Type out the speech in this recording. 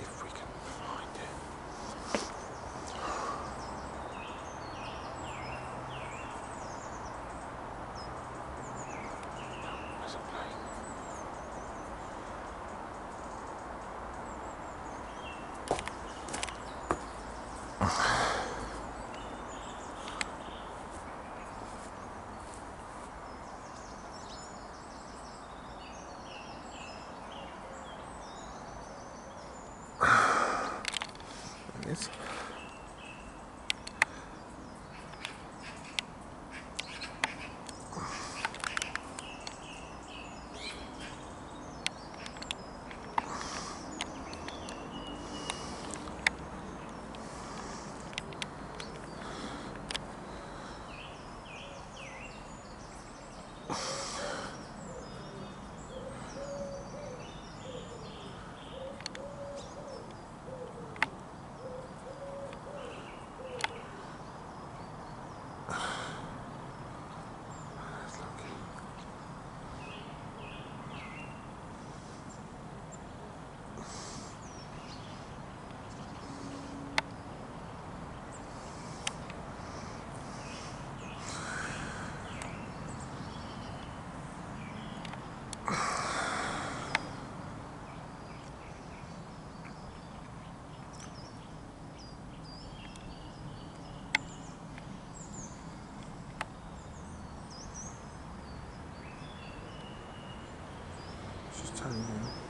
If we can find it. There's a plane. Yes. Lucky. 주차장이네요.